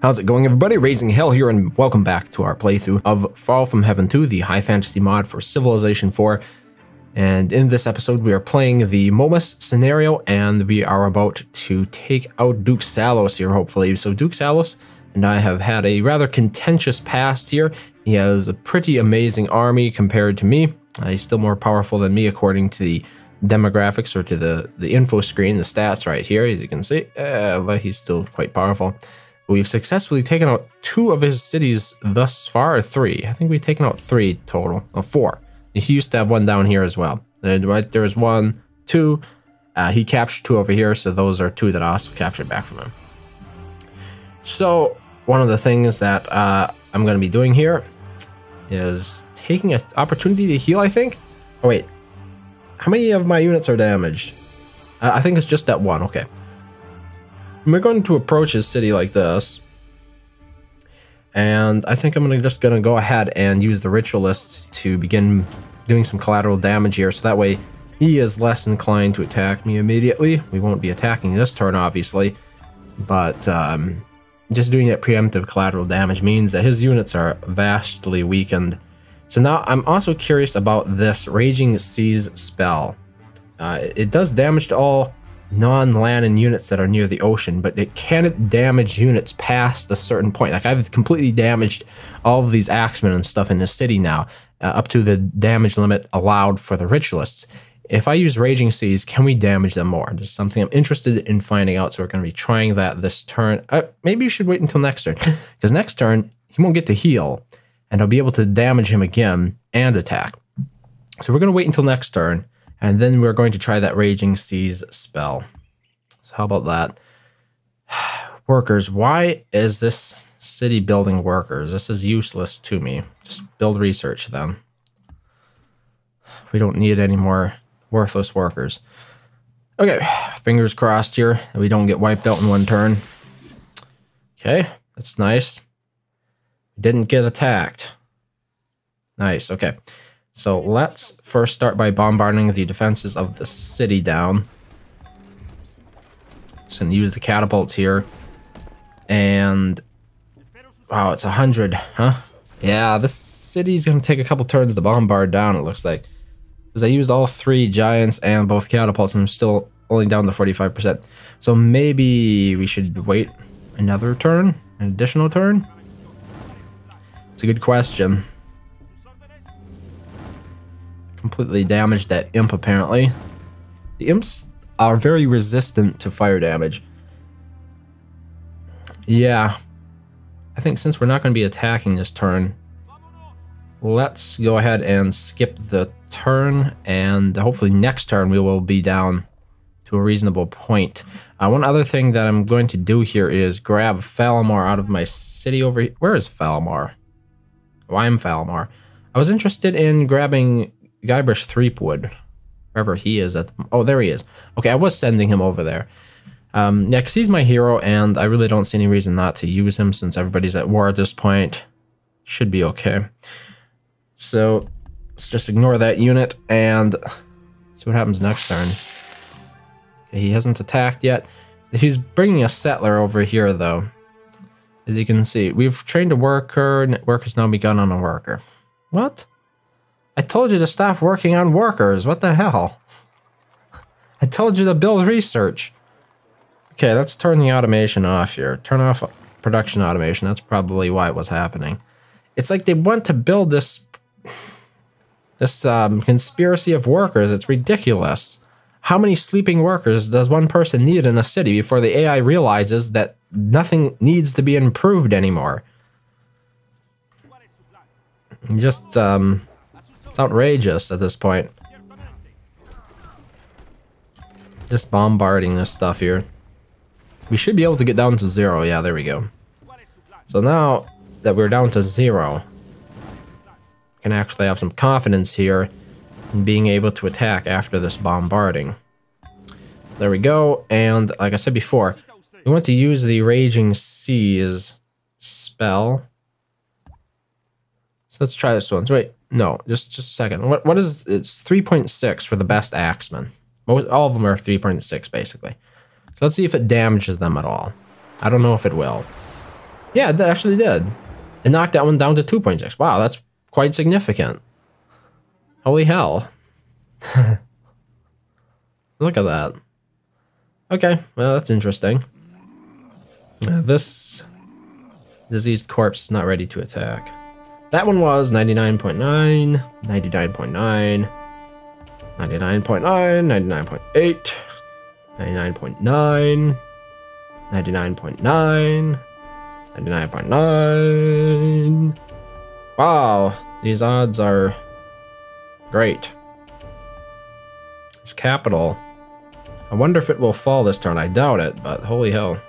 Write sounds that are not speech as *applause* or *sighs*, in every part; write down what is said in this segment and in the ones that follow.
How's it going everybody? RazingHel here and welcome back to our playthrough of Fall from Heaven 2, the high fantasy mod for Civilization 4. And in this episode we are playing the Momus scenario and we are about to take out Duke Sallos here hopefully. So Duke Sallos and I have had a rather contentious past here. He has a pretty amazing army compared to me. Uh, he's still more powerful than me according to the demographics or to the, the info screen, the stats right here as you can see. Uh, but he's still quite powerful. We've successfully taken out two of his cities thus far, three. I think we've taken out three total, or four. He used to have one down here as well. Right there's one, two. Uh, he captured two over here, so those are two that I also captured back from him. So one of the things that uh, I'm going to be doing here is taking an opportunity to heal, I think. Oh, wait. How many of my units are damaged? Uh, I think it's just that one. Okay we're going to approach his city like this. And I think I'm gonna just gonna go ahead and use the ritualists to begin doing some collateral damage here, so that way he is less inclined to attack me immediately. We won't be attacking this turn, obviously, but um, just doing that preemptive collateral damage means that his units are vastly weakened. So now I'm also curious about this Raging Seas spell. Uh, it does damage to all non-land units that are near the ocean, but it can't damage units past a certain point. Like I've completely damaged all of these axemen and stuff in the city now, uh, up to the damage limit allowed for the ritualists. If I use Raging Seas, can we damage them more? This is something I'm interested in finding out, so we're going to be trying that this turn. Uh, maybe you should wait until next turn, because next turn, he won't get to heal, and I'll be able to damage him again and attack. So we're going to wait until next turn, and then we're going to try that Raging Seas spell. So how about that? *sighs* workers. Why is this city building workers? This is useless to me. Just build research then. We don't need any more worthless workers. Okay, fingers crossed here that we don't get wiped out in one turn. Okay, that's nice. Didn't get attacked. Nice, okay. So let's first start by bombarding the defenses of the city down. Just gonna use the catapults here. And wow, it's a hundred, huh? Yeah, this city's gonna take a couple turns to bombard down, it looks like. Because I used all three giants and both catapults and I'm still only down to 45%. So maybe we should wait another turn? An additional turn? It's a good question completely damaged that imp apparently. The imps are very resistant to fire damage. Yeah. I think since we're not going to be attacking this turn, let's go ahead and skip the turn, and hopefully next turn we will be down to a reasonable point. Uh, one other thing that I'm going to do here is grab Falamar out of my city over here. Where is Falamar? Oh, I'm Falamar. I was interested in grabbing Guybrush Threepwood, wherever he is at. Oh, there he is. Okay, I was sending him over there. Um, yeah, because he's my hero, and I really don't see any reason not to use him since everybody's at war at this point. Should be okay. So let's just ignore that unit and see what happens next turn. Okay, he hasn't attacked yet. He's bringing a settler over here, though. As you can see, we've trained a worker. Work has now begun on a worker. What? I told you to stop working on workers. What the hell? I told you to build research. Okay, let's turn the automation off here. Turn off production automation. That's probably why it was happening. It's like they want to build this this um, conspiracy of workers. It's ridiculous. How many sleeping workers does one person need in a city before the AI realizes that nothing needs to be improved anymore? Just um, it's outrageous at this point. Just bombarding this stuff here. We should be able to get down to zero. Yeah, there we go. So now that we're down to zero, we can actually have some confidence here in being able to attack after this bombarding. There we go. And like I said before, we want to use the Raging Seas spell. So let's try this one. So wait, no, just just a second. What what is it's 3.6 for the best axemen. Most all of them are 3.6 basically. So let's see if it damages them at all. I don't know if it will. Yeah, it actually did. It knocked that one down to 2.6. Wow, that's quite significant. Holy hell. *laughs* Look at that. Okay, well, that's interesting. Uh, this diseased corpse is not ready to attack. That one was 99.9, 99.9, 99.9, 99.8, 99.9, 99.9, 99.9. Wow, these odds are great. It's capital. I wonder if it will fall this turn. I doubt it, but holy hell.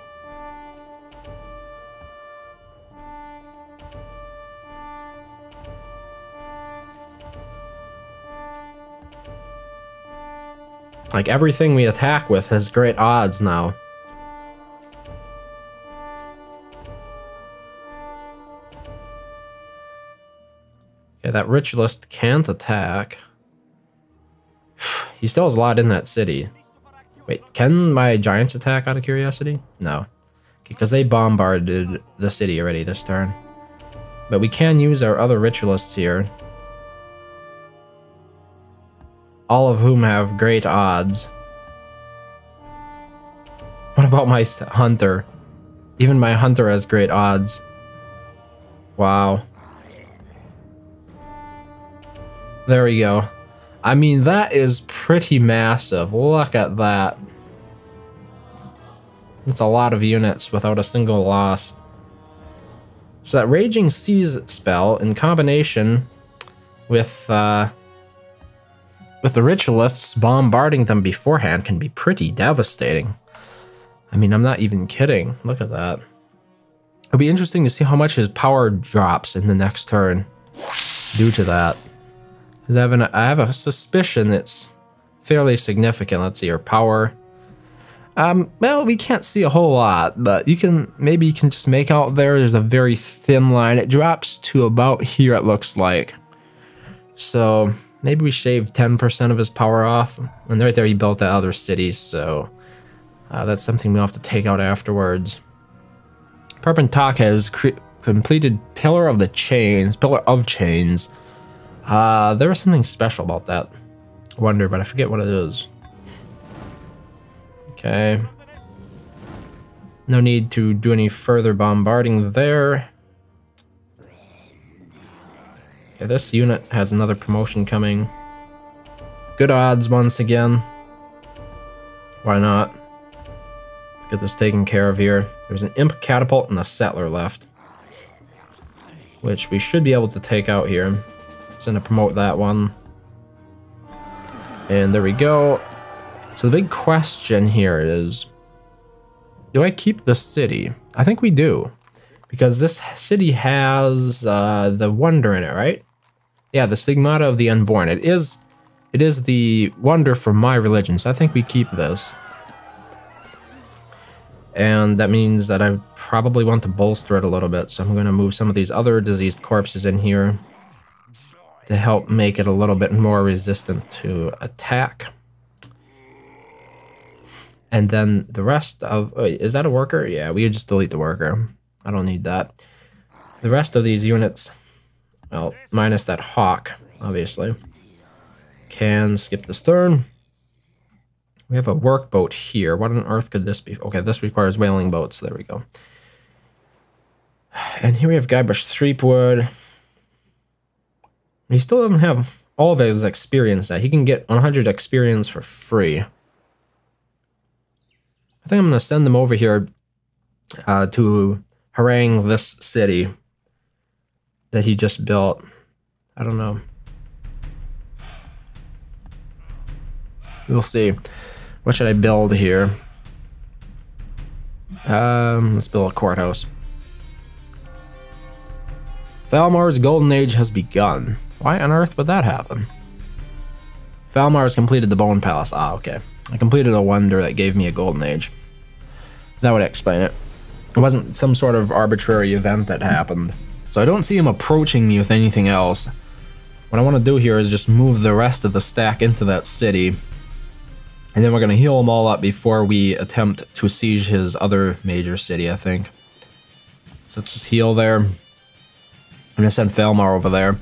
Like everything we attack with has great odds now. Okay, that ritualist can't attack. *sighs* he still has a lot in that city. Wait, can my giants attack out of curiosity? No. Because they bombarded the city already this turn. But we can use our other ritualists here. All of whom have great odds. What about my hunter? Even my hunter has great odds. Wow. There we go. I mean, that is pretty massive. Look at that. It's a lot of units without a single loss. So that Raging Seas spell in combination with uh, with the Ritualists bombarding them beforehand can be pretty devastating. I mean, I'm not even kidding. Look at that. It'll be interesting to see how much his power drops in the next turn due to that. I, have an, I have a suspicion it's fairly significant. Let's see, your power. Um, well, we can't see a whole lot, but you can, maybe you can just make out there, there's a very thin line. It drops to about here, it looks like. So, maybe we shave 10% of his power off. And right there, he built that other city, so uh, that's something we'll have to take out afterwards. Perpentach has completed Pillar of the Chains, Pillar of Chains, uh, there was something special about that I wonder, but I forget what it is. Okay. No need to do any further bombarding there. Okay, this unit has another promotion coming. Good odds once again. Why not? Let's get this taken care of here. There's an imp catapult and a settler left. Which we should be able to take out here. Just gonna promote that one. And there we go. So the big question here is, do I keep the city? I think we do. Because this city has uh, the wonder in it, right? Yeah, the stigmata of the unborn. It is it is the wonder for my religion, so I think we keep this. And that means that I probably want to bolster it a little bit, so I'm going to move some of these other diseased corpses in here to help make it a little bit more resistant to attack. And then the rest of... Wait, is that a worker? Yeah, we just delete the worker. I don't need that. The rest of these units, well, minus that hawk, obviously, can skip this turn. We have a work boat here. What on earth could this be? Okay, this requires whaling boats. There we go. And here we have Guybrush Threepwood. He still doesn't have all of his experience that he can get 100 experience for free. I think I'm going to send them over here uh, to harangue this city that he just built. I don't know. We'll see. What should I build here? Um, let's build a courthouse. Falamar's golden age has begun. Why on earth would that happen? Falmar has completed the Bone Palace. Ah, okay. I completed a wonder that gave me a golden age. That would explain it. It wasn't some sort of arbitrary event that happened. So I don't see him approaching me with anything else. What I want to do here is just move the rest of the stack into that city. And then we're going to heal them all up before we attempt to siege his other major city, I think. So let's just heal there. I'm gonna send Falamar over there.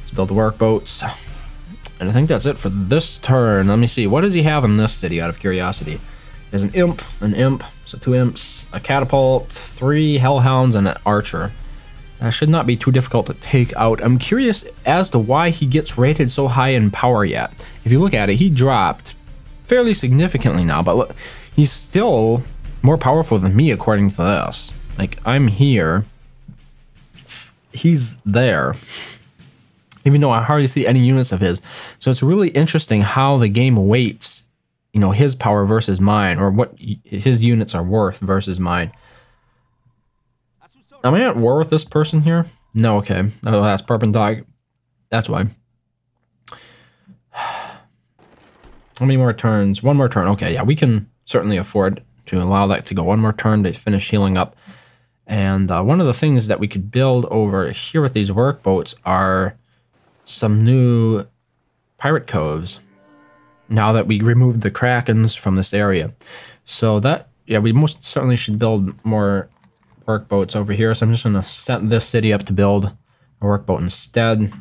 Let's build workboats. And I think that's it for this turn. Let me see. What does he have in this city out of curiosity? There's an imp, an imp, so two imps, a catapult, three hellhounds, and an archer. That should not be too difficult to take out. I'm curious as to why he gets rated so high in power yet. If you look at it, he dropped fairly significantly now, but look, he's still more powerful than me according to this. Like, I'm here. He's there even though I hardly see any units of his. So it's really interesting how the game weights, you know, his power versus mine, or what his units are worth versus mine. Am I at war with this person here? No, okay. Oh, that's Perpentach. That's why. *sighs* How many more turns? One more turn. Okay, yeah, we can certainly afford to allow that to go one more turn to finish healing up. And uh, one of the things that we could build over here with these workboats are some new pirate coves now that we removed the krakens from this area. So that, yeah, we most certainly should build more workboats over here. So I'm just going to set this city up to build a workboat instead.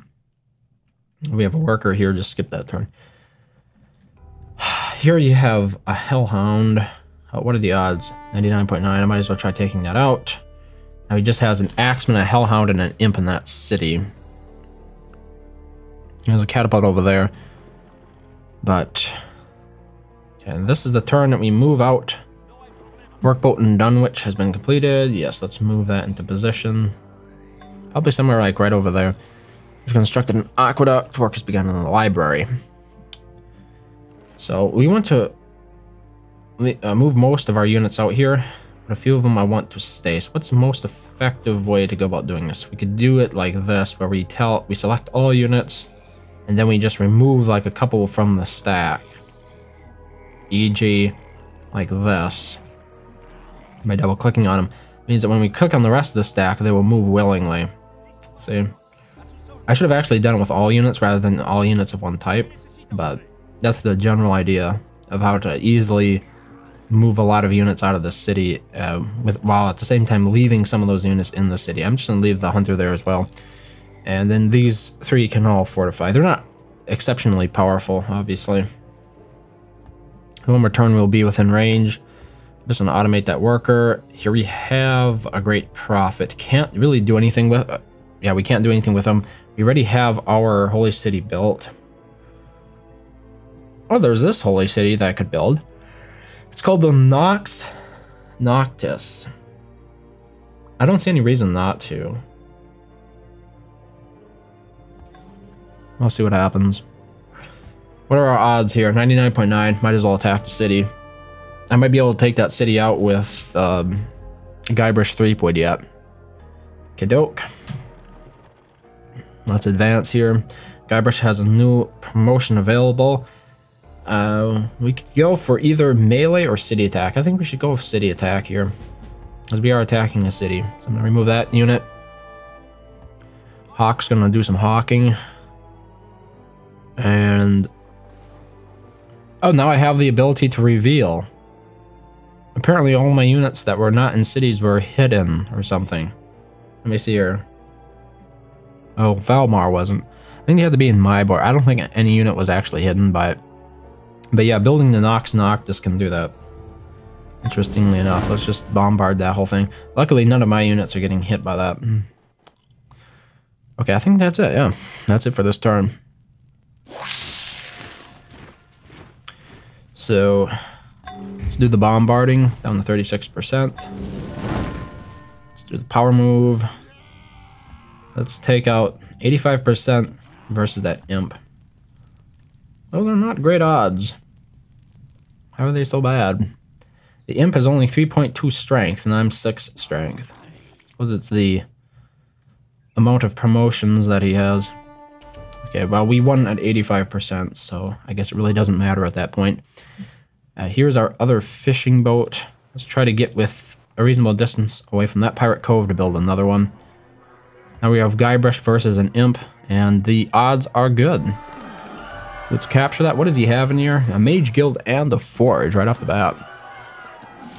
We have a worker here, just skip that turn. *sighs* Here you have a Hellhound. Uh, what are the odds? 99.9. I might as well try taking that out. Now he just has an Axeman, a Hellhound, and an Imp in that city. There's a catapult over there. But... Okay, this is the turn that we move out. Workboat in Dunwich has been completed. Yes, let's move that into position. Probably somewhere like right over there. We've constructed an aqueduct. Work has begun in the library. So we want to uh, move most of our units out here. But a few of them I want to stay. So what's the most effective way to go about doing this? We could do it like this, where we tell we select all units, and then we just remove like a couple from the stack. E.g. like this. By double clicking on them. Means that when we click on the rest of the stack, they will move willingly. See? I should have actually done it with all units rather than all units of one type. But that's the general idea of how to easily move a lot of units out of the city uh, with while at the same time leaving some of those units in the city. I'm just going to leave the hunter there as well. And then these three can all fortify. They're not exceptionally powerful, obviously. One more turn will be within range. Just gonna automate that worker. Here we have a great profit. Can't really do anything with... Uh, yeah, we can't do anything with them. We already have our holy city built. Oh, there's this holy city that I could build. It's called the Nox Noctis. I don't see any reason not to. We'll see what happens. What are our odds here? 99.9. Might as well attack the city. I might be able to take that city out with um, Guybrush Threepwood yet. Kadok. Let's advance here. Guybrush has a new promotion available. Uh, we could go for either melee or city attack. I think we should go with city attack here. As we are attacking a city. So I'm going to remove that unit. Hawk's going to do some hawking. And... Oh, now I have the ability to reveal. Apparently all my units that were not in cities were hidden or something. Let me see here. Oh, Valmar wasn't. I think they had to be in Mybor. I don't think any unit was actually hidden, but... But yeah, building the Nox Noctis can do that. Interestingly enough, let's just bombard that whole thing. Luckily, none of my units are getting hit by that. Hmm. Okay, I think that's it, yeah. That's it for this turn. So let's do the bombarding down to 36%. Let's do the power move. Let's take out 85% versus that imp. Those are not great odds. How are they so bad? The imp has only 3.2 strength and I'm 6 strength. I suppose it's the amount of promotions that he has. Okay, well, we won at 85%, so I guess it really doesn't matter at that point. Uh, here's our other fishing boat. Let's try to get with a reasonable distance away from that pirate cove to build another one. Now we have Guybrush versus an imp, and the odds are good. Let's capture that. What does he have in here? A mage guild and the forge right off the bat.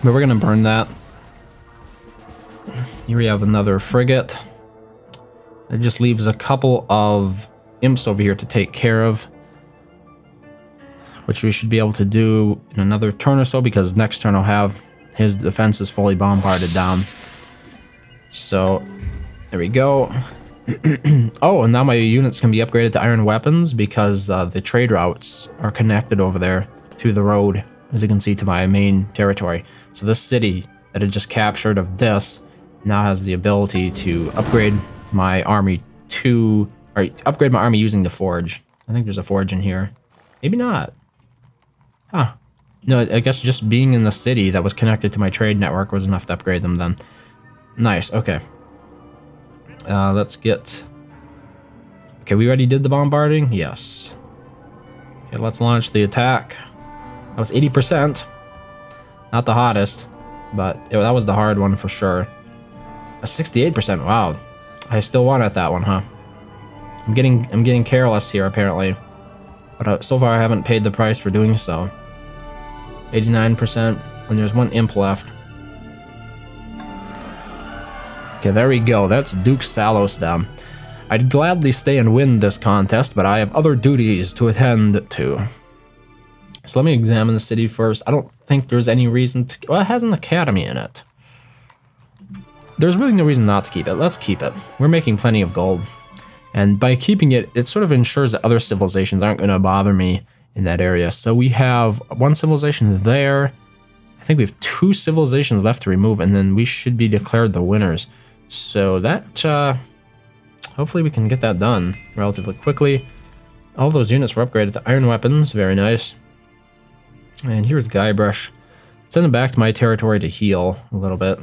But we're going to burn that. Here we have another frigate. It just leaves a couple of imps over here to take care of. Which we should be able to do in another turn or so because next turn I'll have his defense is fully bombarded down. So, there we go. *clears throat* oh, and now my units can be upgraded to iron weapons because uh, the trade routes are connected over there through the road, as you can see, to my main territory. So this city that I just captured of this now has the ability to upgrade my army to, or upgrade my army using the forge. I think there's a forge in here. Maybe not. Huh. No, I guess just being in the city that was connected to my trade network was enough to upgrade them then. Nice, okay. Uh, let's get... Okay, we already did the bombarding? Yes. Okay, let's launch the attack. That was 80%. Not the hottest, but it, that was the hard one for sure. A 68%, wow. I still won at that one, huh? I'm getting I'm getting careless here, apparently. But uh, so far I haven't paid the price for doing so. 89%, and there's one imp left. Okay, there we go. That's Duke Sallos down. I'd gladly stay and win this contest, but I have other duties to attend to. So let me examine the city first. I don't think there's any reason to... Well, it has an academy in it. There's really no reason not to keep it. Let's keep it. We're making plenty of gold. And by keeping it, it sort of ensures that other civilizations aren't going to bother me in that area. So we have one civilization there. I think we have two civilizations left to remove, and then we should be declared the winners. So that, uh, hopefully we can get that done relatively quickly. All those units were upgraded to iron weapons. Very nice. And here's Guybrush. Send him back to my territory to heal a little bit.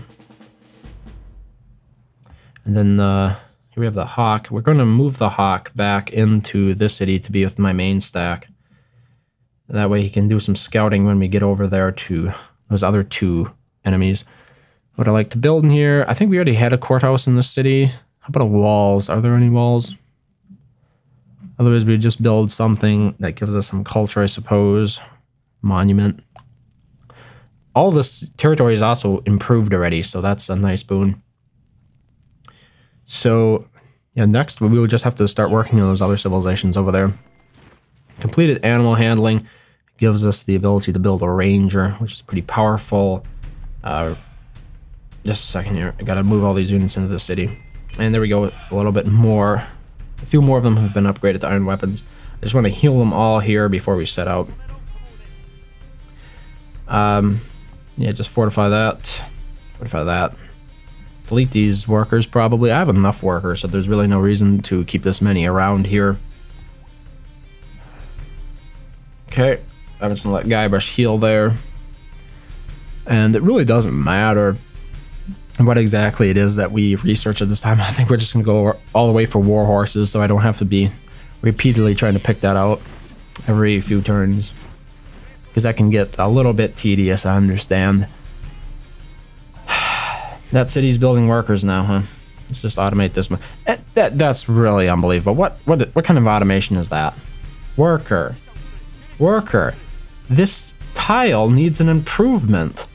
And then uh, here we have the Hawk. We're going to move the Hawk back into this city to be with my main stack. That way he can do some scouting when we get over there to those other two enemies. What I like to build in here, I think we already had a courthouse in this city. How about walls? Are there any walls? Otherwise, we just build something that gives us some culture, I suppose. Monument. All this territory is also improved already, so that's a nice boon. So, yeah, next we will just have to start working on those other civilizations over there. Completed animal handling gives us the ability to build a ranger, which is pretty powerful. Uh, just a second here. I gotta move all these units into the city. And there we go, a little bit more. A few more of them have been upgraded to iron weapons. I just want to heal them all here before we set out. Um, yeah, just fortify that. Fortify that delete these workers probably. I have enough workers, so there's really no reason to keep this many around here. Okay, I'm just gonna let Guybrush heal there. And it really doesn't matter what exactly it is that we research at this time. *laughs* I think we're just gonna go all the way for war horses, so I don't have to be repeatedly trying to pick that out every few turns. Because that can get a little bit tedious, I understand. That city's building workers now, huh? Let's just automate this one. Eh, that, that's really unbelievable. What, what, what kind of automation is that? Worker. Worker. This tile needs an improvement.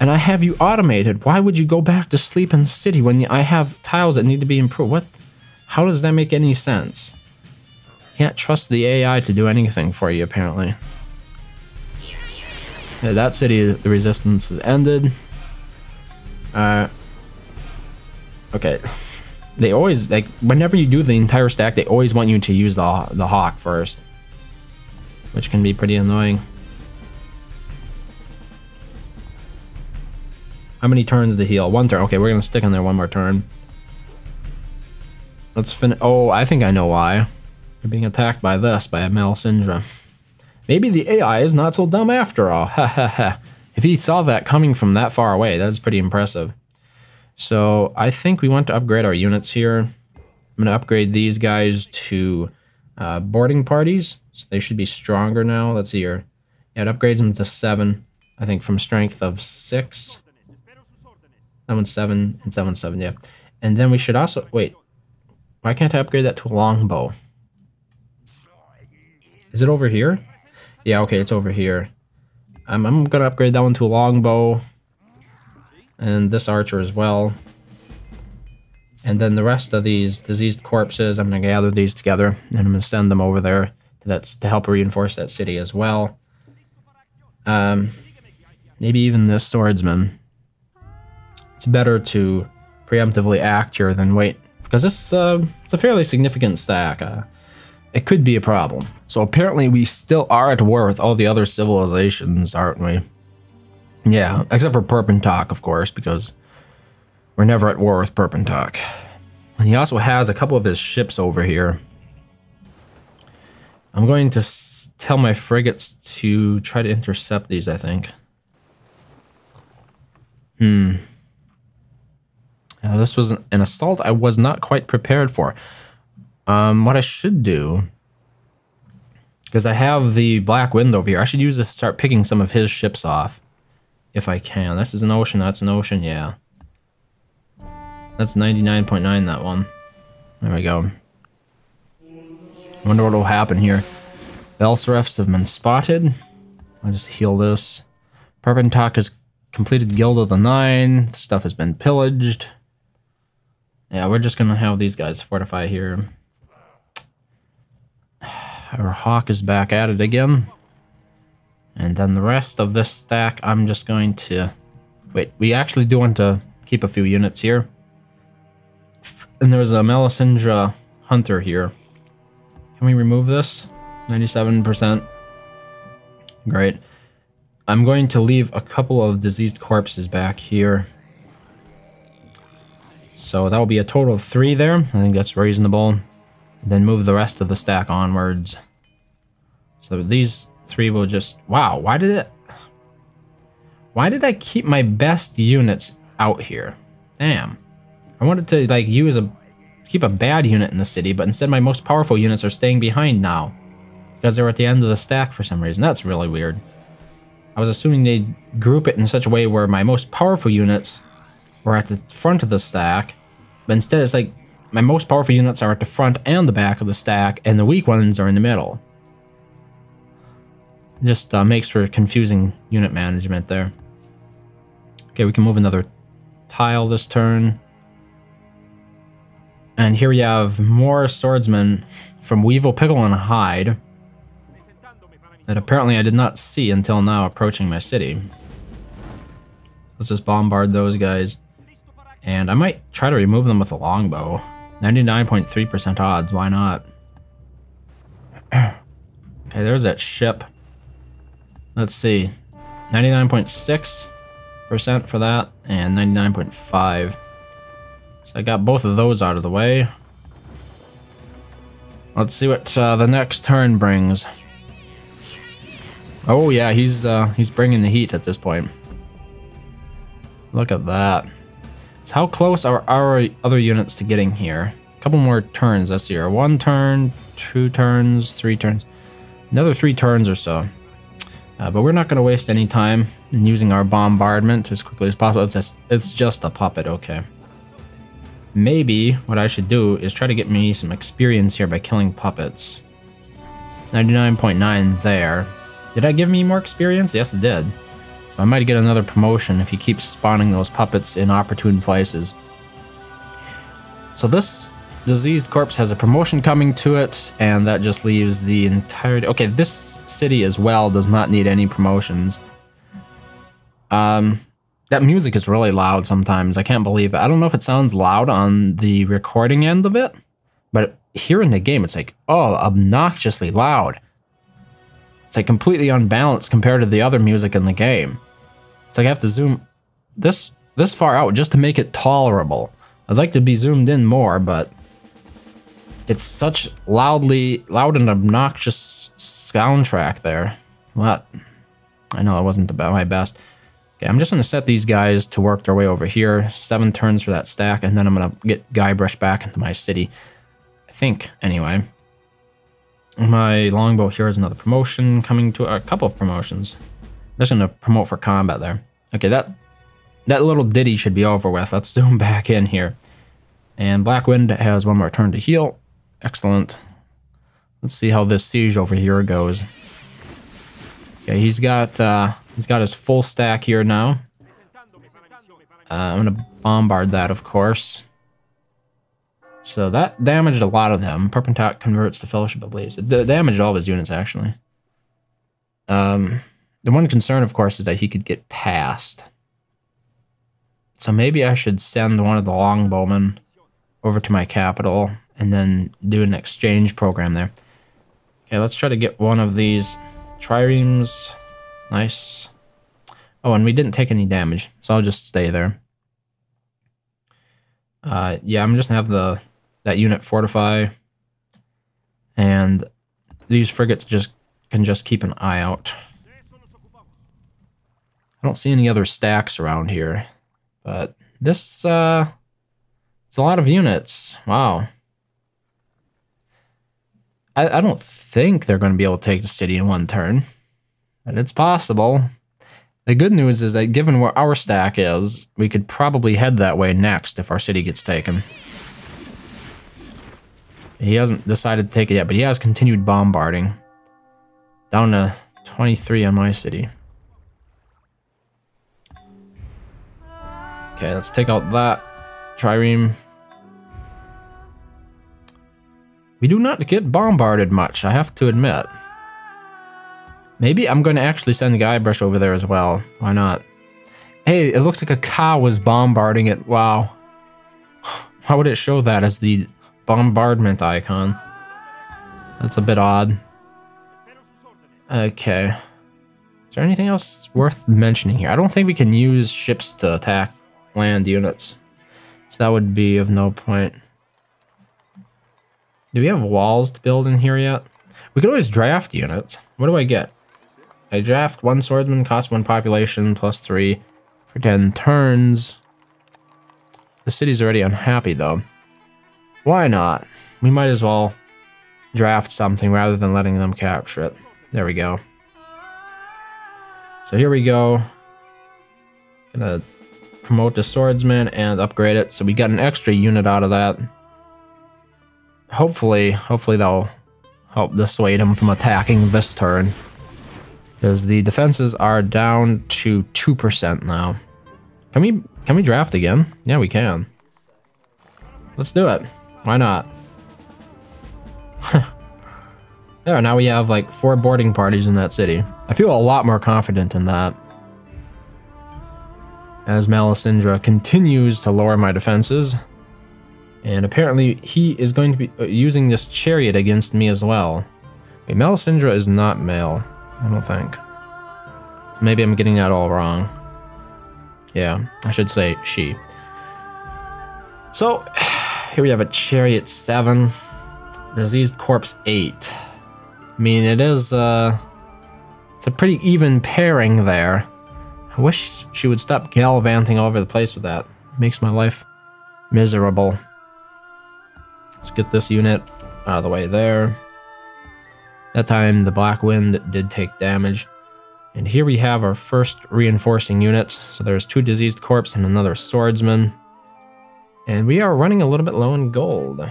And I have you automated. Why would you go back to sleep in the city when I have tiles that need to be improved? What? How does that make any sense? Can't trust the AI to do anything for you, apparently. That city, the resistance has ended. Uh, okay. *laughs* They always, like, whenever you do the entire stack, they always want you to use the, the Hawk first. Which can be pretty annoying. How many turns to heal? One turn. Okay, we're going to stick in there one more turn. Let's finish. Oh, I think I know why. You're being attacked by this, by a Melisandre. Maybe the AI is not so dumb after all. Ha ha ha. If he saw that coming from that far away, that's pretty impressive. So I think we want to upgrade our units here. I'm going to upgrade these guys to uh, boarding parties. So they should be stronger now. Let's see here. Yeah, it upgrades them to 7. I think from strength of 6. That one's 7 and 7, 7, yeah. And then we should also... Wait. Why can't I upgrade that to a longbow? Is it over here? Yeah, okay, it's over here. I'm going to upgrade that one to a longbow. And this archer as well. And then the rest of these diseased corpses, I'm going to gather these together and I'm going to send them over there to, that's, to help reinforce that city as well. Um, maybe even this swordsman. It's better to preemptively act here than wait, because this is uh, it's a fairly significant stack. Uh, it could be a problem. So apparently we still are at war with all the other civilizations, aren't we? Yeah, except for Perpentach, of course, because we're never at war with Perpentach. And he also has a couple of his ships over here. I'm going to tell my frigates to try to intercept these, I think. Hmm. this was an assault I was not quite prepared for. Um, what I should do, because I have the Black Wind over here, I should use this to start picking some of his ships off. If I can. This is an ocean, that's an ocean, yeah. That's 99.9, that one. There we go. wonder what will happen here. Balseraphs have been spotted. I'll just heal this. Perpentach has completed Guild of the Nine. Stuff has been pillaged. Yeah, we're just gonna have these guys fortify here. Our Hawk is back at it again. And then the rest of this stack, I'm just going to... Wait, we actually do want to keep a few units here. And there's a Melisandre Hunter here. Can we remove this? 97%. Great. I'm going to leave a couple of diseased corpses back here. So that will be a total of three there. I think that's reasonable. Then move the rest of the stack onwards. So these three will just... Wow, why did it... Why did I keep my best units out here? Damn. I wanted to like use a keep a bad unit in the city, but instead my most powerful units are staying behind now. Because they're at the end of the stack for some reason. That's really weird. I was assuming they'd group it in such a way where my most powerful units were at the front of the stack, but instead it's like my most powerful units are at the front and the back of the stack, and the weak ones are in the middle. Just uh, makes for confusing unit management there. Okay, we can move another tile this turn. And here we have more swordsmen from Weevil, Pickle, and Hyde that apparently I did not see until now approaching my city. Let's just bombard those guys. And I might try to remove them with a longbow. 99.3% odds, why not? *clears throat* okay, there's that ship. Let's see. 99.6% for that, and 99.5. So I got both of those out of the way. Let's see what uh, the next turn brings. Oh yeah, he's uh, he's bringing the heat at this point. Look at that. So how close are our other units to getting here? A couple more turns, let's see One turn, two turns, three turns. Another three turns or so. Uh, but we're not going to waste any time in using our bombardment as quickly as possible. It's just, it's just a puppet, okay. Maybe what I should do is try to get me some experience here by killing puppets. 99.9 there. Did I give me more experience? Yes, it did. So I might get another promotion if he keeps spawning those puppets in opportune places. So this diseased corpse has a promotion coming to it, and that just leaves the entirety... Okay, this city as well does not need any promotions. Um, that music is really loud sometimes. I can't believe it. I don't know if it sounds loud on the recording end of it, but here in the game, it's like, oh, obnoxiously loud. It's like completely unbalanced compared to the other music in the game. It's like I have to zoom this this far out just to make it tolerable. I'd like to be zoomed in more, but it's such loudly, loud and obnoxious soundtrack there. What? I know that wasn't about my best. Okay, I'm just going to set these guys to work their way over here. Seven turns for that stack, and then I'm going to get Guybrush back into my city. I think, anyway. My longbow here is another promotion coming to a couple of promotions. I'm just going to promote for combat there. Okay, that that little ditty should be over with. Let's *laughs* zoom back in here. And Blackwind has one more turn to heal. Excellent. Let's see how this siege over here goes. Okay, he's got uh, he's got his full stack here now. Uh, I'm gonna bombard that, of course. So that damaged a lot of them. Perpentach converts to Fellowship of Leaves. It damaged all of his units, actually. Um, the one concern, of course, is that he could get past. So maybe I should send one of the longbowmen over to my capital and then do an exchange program there. Okay, let's try to get one of these triremes. Nice. Oh, and we didn't take any damage, so I'll just stay there. Uh, yeah, I'm just gonna have the that unit fortify, and these frigates just can just keep an eye out. I don't see any other stacks around here, but this uh, it's a lot of units. Wow. I, I don't think they're going to be able to take the city in one turn, but it's possible. The good news is that given where our stack is, we could probably head that way next if our city gets taken. He hasn't decided to take it yet, but he has continued bombarding. Down to 23 on my city. Okay, let's take out that trireme. We do not get bombarded much, I have to admit. Maybe I'm going to actually send the Guybrush over there as well. Why not? Hey, it looks like a cow was bombarding it. Wow. *sighs* Why would it show that as the bombardment icon? That's a bit odd. Okay. Is there anything else worth mentioning here? I don't think we can use ships to attack land units. So that would be of no point. Do we have walls to build in here yet? We could always draft units. What do I get? I draft one swordsman, cost one population, plus three for 10 turns. The city's already unhappy, though. Why not? We might as well draft something rather than letting them capture it. There we go. So here we go. Gonna promote the swordsman and upgrade it. So we got an extra unit out of that. Hopefully, hopefully that'll help dissuade him from attacking this turn. Because the defenses are down to 2% now. Can we can we draft again? Yeah, we can. Let's do it. Why not? *laughs* there, now we have like four boarding parties in that city. I feel a lot more confident in that. As Melisandre continues to lower my defenses. And apparently he is going to be uh, using this chariot against me as well. Wait, Melisandre is not male. I don't think. Maybe I'm getting that all wrong. Yeah, I should say she. So, *sighs* here we have a Chariot 7, Diseased Corpse 8. I mean, it is, uh, it's a pretty even pairing there. I wish she would stop gallivanting all over the place with that. It makes my life miserable. Let's get this unit out of the way there. That time the Black Wind did take damage. And here we have our first reinforcing units. So there's two diseased corpse and another swordsman. And we are running a little bit low in gold.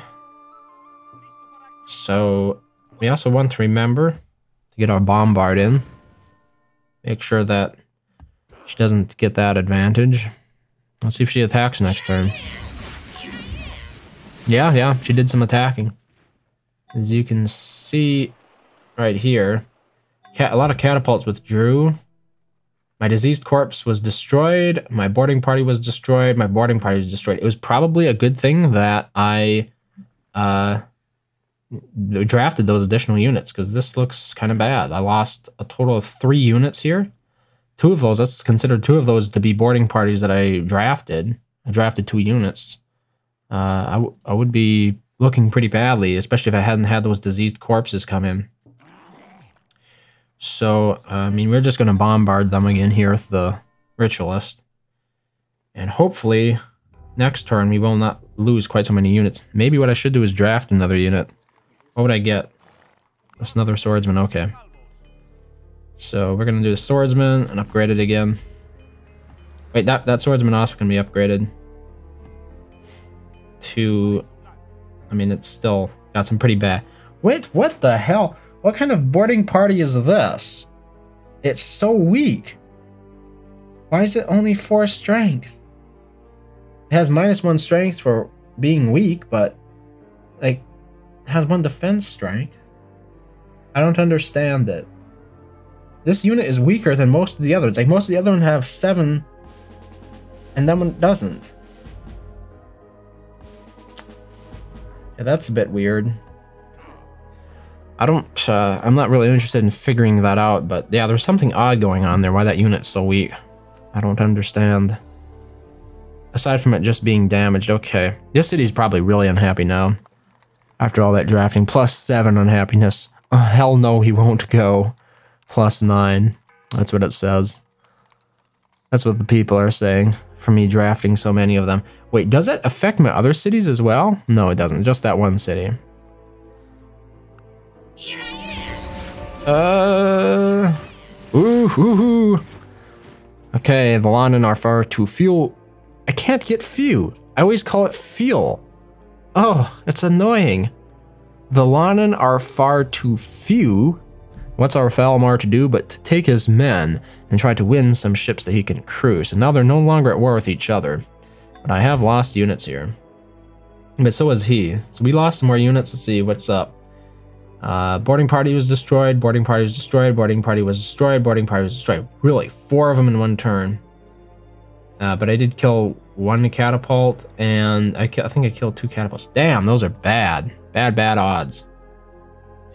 So we also want to remember to get our bombard in. Make sure that she doesn't get that advantage. Let's see if she attacks next turn. Yeah, yeah, she did some attacking. As you can see, right here. a lot of catapults withdrew. My diseased corpse was destroyed. My boarding party was destroyed. My boarding party was destroyed. It was probably a good thing that I uh, drafted those additional units because this looks kind of bad. I lost a total of three units here. Two of those, that's considered two of those to be boarding parties that I drafted. I drafted two units. Uh, I, I would be looking pretty badly, especially if I hadn't had those diseased corpses come in. So, I mean, we're just going to bombard them again here with the Ritualist. And hopefully, next turn, we will not lose quite so many units. Maybe what I should do is draft another unit. What would I get? Just another swordsman, okay. So, we're going to do the swordsman and upgrade it again. Wait, that, that swordsman also can be upgraded. To... I mean, it's still got some pretty bad... Wait, what the hell? What kind of boarding party is this? It's so weak. Why is it only 4 strength? It has minus 1 strength for being weak, but like has one defense strike. I don't understand it. This unit is weaker than most of the others. Like most of the other ones have seven, and that one doesn't. Yeah, that's a bit weird. I don't, uh, I'm not really interested in figuring that out, but yeah, there's something odd going on there, why that unit's so weak. I don't understand. Aside from it just being damaged, okay. This city's probably really unhappy now. After all that drafting, plus seven unhappiness. Oh, hell no, he won't go. Plus nine. That's what it says. That's what the people are saying for me drafting so many of them. Wait, does it affect my other cities as well? No, it doesn't. Just that one city. Uh. Ooh, hoo, hoo. Okay, the Lanun are far too fuel. I can't get few. I always call it fuel. Oh, it's annoying. The Lanun are far too few. What's our Falamar to do but to take his men and try to win some ships that he can cruise? And now they're no longer at war with each other. But I have lost units here. But so has he. So we lost some more units. Let's see what's up. Uh, boarding party was destroyed, boarding party was destroyed, boarding party was destroyed, boarding party was destroyed. Really, four of them in one turn. Uh, but I did kill one catapult, and I, I think I killed two catapults. Damn, those are bad. Bad, bad odds.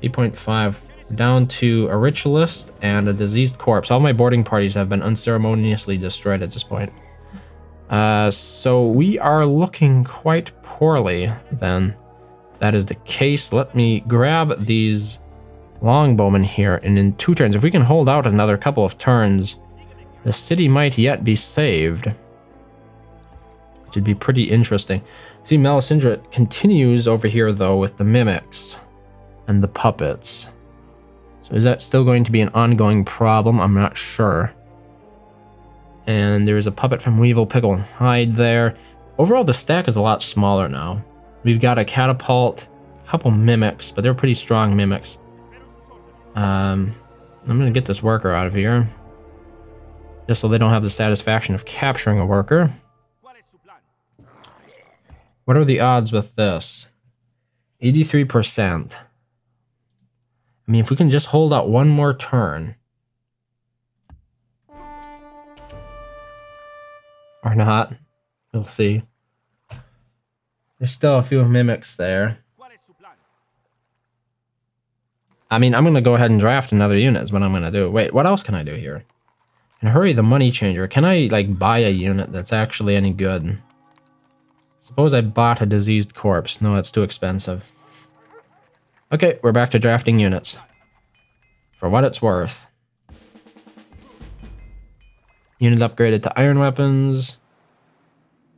8.5. Down to a ritualist and a diseased corpse. All my boarding parties have been unceremoniously destroyed at this point. Uh, so we are looking quite poorly then that is the case, let me grab these longbowmen here, and in two turns, if we can hold out another couple of turns, the city might yet be saved. Which would be pretty interesting. See, Melisandre continues over here, though, with the mimics and the puppets. So is that still going to be an ongoing problem? I'm not sure. And there's a puppet from Weevil, Pickle, and there. Overall, the stack is a lot smaller now. We've got a catapult, a couple mimics, but they're pretty strong mimics. Um, I'm gonna get this worker out of here. Just so they don't have the satisfaction of capturing a worker. What are the odds with this? 83%. I mean, if we can just hold out one more turn. Or not. We'll see. There's still a few mimics there. I mean, I'm going to go ahead and draft another unit is what I'm going to do. Wait, what else can I do here? And hurry the money changer. Can I, like, buy a unit that's actually any good? Suppose I bought a diseased corpse. No, it's too expensive. Okay, we're back to drafting units. For what it's worth. Unit upgraded to iron weapons.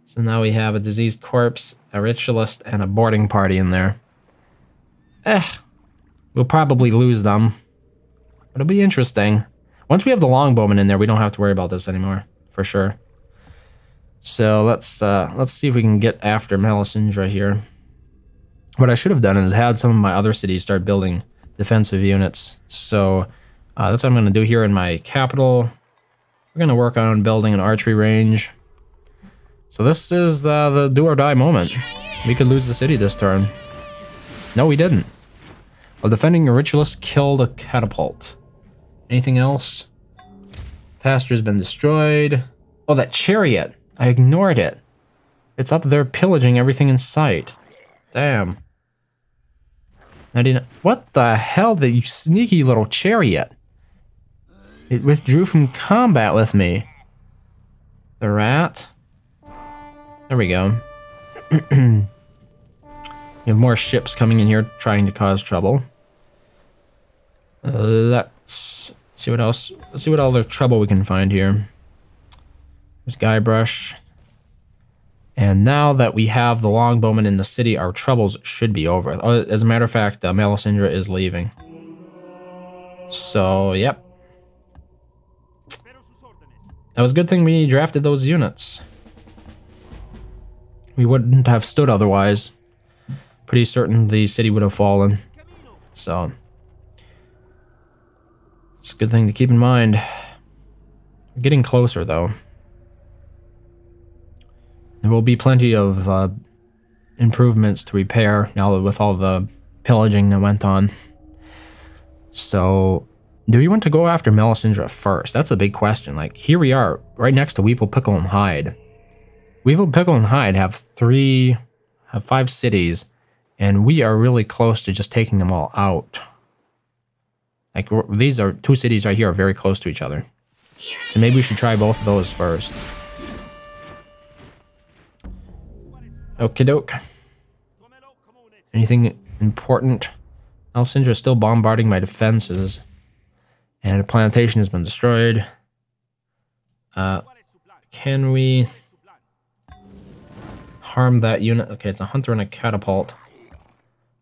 So now we have a diseased corpse, a ritualist, and a boarding party in there. Eh, we'll probably lose them. But it'll be interesting. Once we have the longbowmen in there, we don't have to worry about this anymore, for sure. So let's uh, let's see if we can get after Melisandre here. What I should have done is had some of my other cities start building defensive units. So uh, that's what I'm going to do here in my capital. We're going to work on building an archery range. So this is uh, the do or die moment. We could lose the city this turn. No, we didn't. While defending, a ritualist killed a catapult. Anything else? Pasture's been destroyed. Oh, that chariot. I ignored it. It's up there pillaging everything in sight. Damn. I didn't... What the hell, the sneaky little chariot? It withdrew from combat with me. The rat? There we go. *clears throat* you have more ships coming in here trying to cause trouble. Uh, let's see what else. Let's see what other trouble we can find here. There's Guybrush. And now that we have the longbowmen in the city, our troubles should be over. Uh, as a matter of fact, uh, Melisandre is leaving. So, yep. That was a good thing we drafted those units. We wouldn't have stood otherwise. Pretty certain the city would have fallen. So, it's a good thing to keep in mind. We're getting closer, though. There will be plenty of uh, improvements to repair now with all the pillaging that went on. So, do we want to go after Melisandre first? That's a big question. Like, here we are, right next to Weevil, Pickle, and Hyde. Weevil, Pickle, and Hyde have three, have five cities, and we are really close to just taking them all out. Like, these are two cities right here are very close to each other. So maybe we should try both of those first. Okie doke. Anything important? Melisandre is still bombarding my defenses. And a plantation has been destroyed. Uh, can we harm that unit? Okay, it's a hunter and a catapult.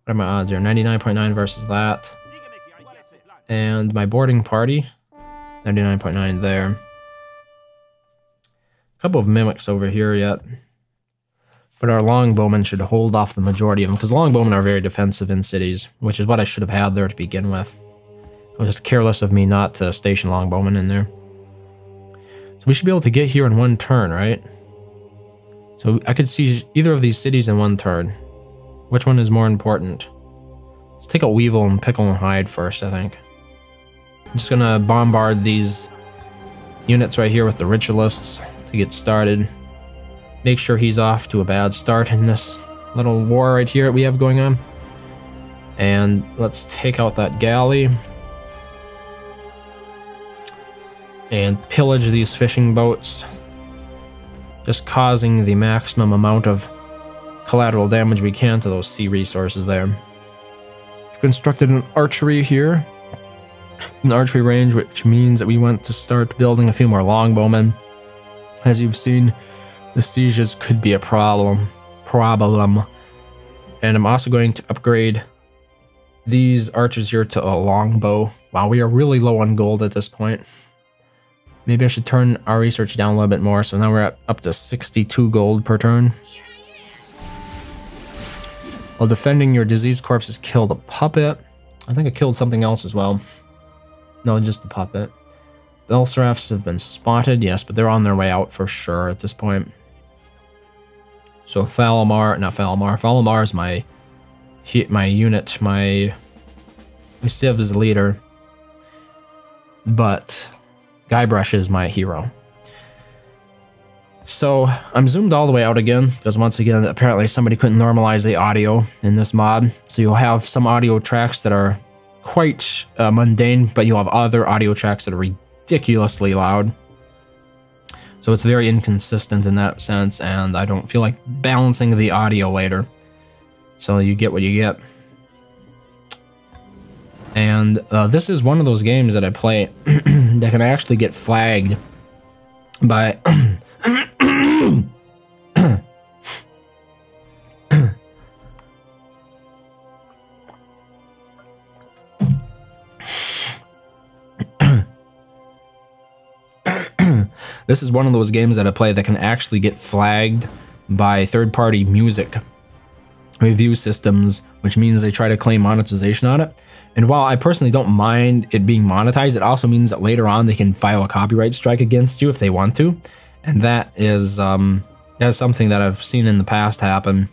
What are my odds here? 99.9 versus that. And my boarding party. 99.9 there. A couple of mimics over here yet. But our longbowmen should hold off the majority of them, because longbowmen are very defensive in cities, which is what I should have had there to begin with. It was careless of me not to station longbowmen in there. So we should be able to get here in one turn, right? So I could see either of these cities in one turn. Which one is more important? Let's take a Weevil and Pickle and Hide first, I think. I'm just gonna bombard these units right here with the ritualists to get started. Make sure he's off to a bad start in this little war right here that we have going on. And let's take out that galley. And pillage these fishing boats. Just causing the maximum amount of collateral damage we can to those sea resources there. We've constructed an archery here an archery range, which means that we want to start building a few more longbowmen. As you've seen, the sieges could be a problem. Problem. And I'm also going to upgrade these archers here to a longbow. Wow, we are really low on gold at this point. Maybe I should turn our research down a little bit more. So now we're up to 62 gold per turn. While defending your diseased corpses killed a puppet. I think I killed something else as well. No, just the puppet. The Balseraphs have been spotted, yes, but they're on their way out for sure at this point. So Falamar, not Falamar, Falamar is my my unit, my, my Civ's leader. But Guybrush is my hero. So I'm zoomed all the way out again, because once again, apparently somebody couldn't normalize the audio in this mod. So you'll have some audio tracks that are quite uh, mundane, but you'll have other audio tracks that are ridiculously loud. So it's very inconsistent in that sense, and I don't feel like balancing the audio later. So you get what you get. And uh, this is one of those games that I play *clears throat* that can actually get flagged by *clears throat* *clears throat* This is one of those games that I play that can actually get flagged by third-party music review systems, which means they try to claim monetization on it. And while I personally don't mind it being monetized, it also means that later on they can file a copyright strike against you if they want to. And that is um, that's something that I've seen in the past happen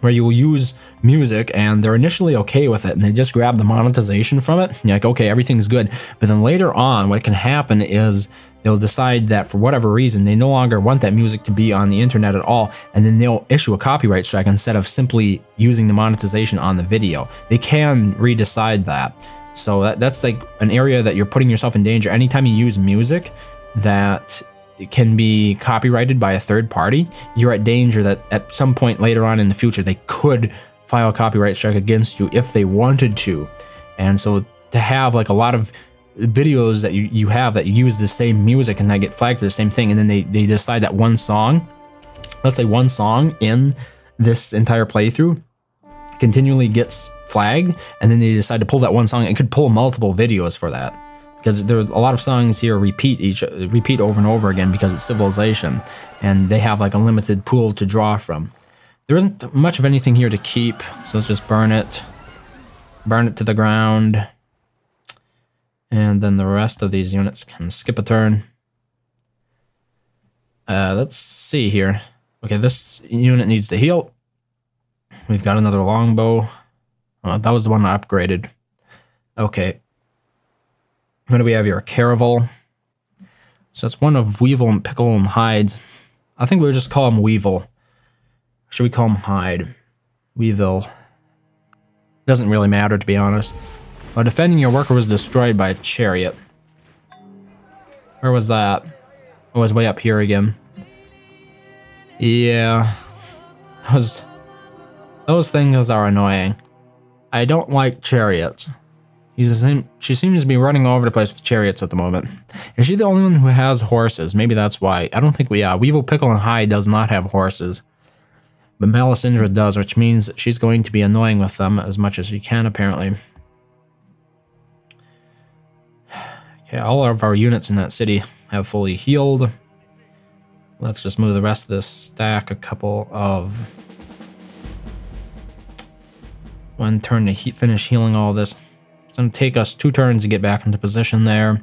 where you will use music and they're initially okay with it and they just grab the monetization from it. You're like, okay, everything's good. But then later on, what can happen is they'll decide that for whatever reason, they no longer want that music to be on the internet at all. And then they'll issue a copyright strike instead of simply using the monetization on the video. They can redecide that. So that, that's like an area that you're putting yourself in danger. Anytime you use music that can be copyrighted by a third party, you're at danger that at some point later on in the future, they could file a copyright strike against you if they wanted to. And so to have like a lot of videos that you, you have that use the same music and that get flagged for the same thing, and then they, they decide that one song, let's say one song in this entire playthrough continually gets flagged, and then they decide to pull that one song, it could pull multiple videos for that because there are a lot of songs here repeat each repeat over and over again because it's civilization and they have like a limited pool to draw from there isn't much of anything here to keep so let's just burn it burn it to the ground and then the rest of these units can skip a turn uh, let's see here okay this unit needs to heal We've got another longbow. Oh, that was the one I upgraded. Okay. What do we have here? Caravel. So it's one of Weevil and Pickle and Hyde's. I think we'll just call him Weevil. Should we call him Hyde? Weevil. Doesn't really matter, to be honest. While defending your worker was destroyed by a chariot. Where was that? Oh, it was way up here again. Yeah. Those, those things are annoying. I don't like chariots. She seems to be running all over the place with chariots at the moment. Is she the only one who has horses? Maybe that's why. I don't think we, yeah, Weevil, Pickle, and Hyde does not have horses. But Melisandre does, which means she's going to be annoying with them as much as she can, apparently. Okay, all of our units in that city have fully healed. Let's just move the rest of this stack a couple of... One turn to he finish healing all this. Going to take us two turns to get back into position there.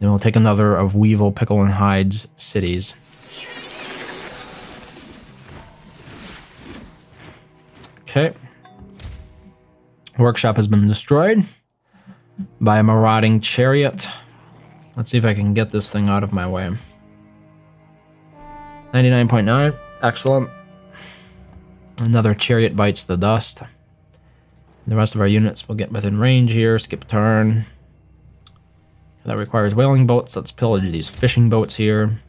Then we'll take another of Weevil, Pickle, and Hyde's cities. Okay. Workshop has been destroyed by a marauding chariot. Let's see if I can get this thing out of my way. 99.9. Excellent. Another chariot bites the dust. The rest of our units will get within range here. Skip a turn. That requires whaling boats. Let's pillage these fishing boats here.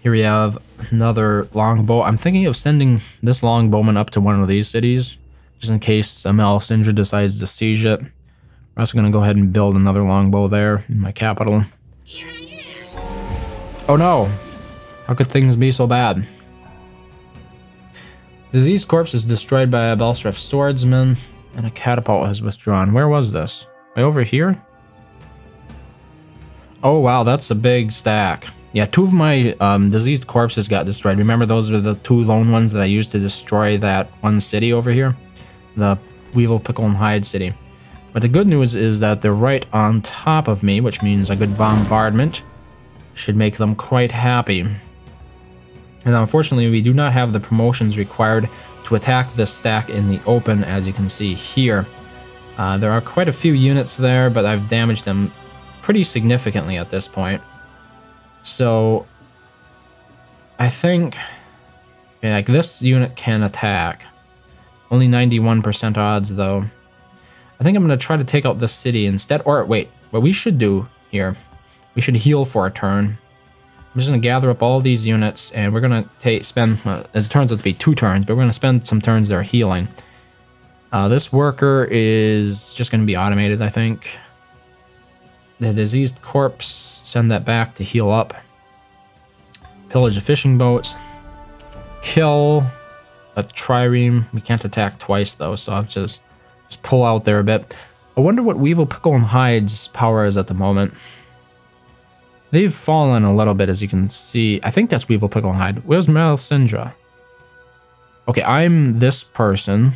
Here we have another longbow. I'm thinking of sending this longbowman up to one of these cities, just in case Melisandre decides to siege it. We're also going to go ahead and build another longbow there in my capital. Oh no! How could things be so bad? Diseased corpse is destroyed by a Balseraph swordsman, and a catapult has withdrawn. Where was this? Way over here? Oh wow, that's a big stack. Yeah, two of my um, diseased corpses got destroyed. Remember those are the two lone ones that I used to destroy that one city over here? The Weevil, Pickle, and Hyde city. But the good news is that they're right on top of me, which means a good bombardment should make them quite happy. And unfortunately, we do not have the promotions required to attack this stack in the open, as you can see here. Uh, there are quite a few units there, but I've damaged them pretty significantly at this point. So I think like this unit can attack. Only 91% odds though. I think I'm going to try to take out this city instead. Or wait, what we should do here, we should heal for a turn. I'm just going to gather up all these units and we're going to take spend, uh, as it turns out to be two turns, but we're going to spend some turns there healing. Uh, this worker is just going to be automated, I think. The diseased corpse Send that back to heal up. Pillage the fishing boats. Kill a trireme. We can't attack twice though, so I'll just just pull out there a bit. I wonder what Weevil, Pickle, and Hyde's power is at the moment. They've fallen a little bit, as you can see. I think that's Weevil, Pickle, and Hyde. Where's Melisandre? Okay, I'm this person.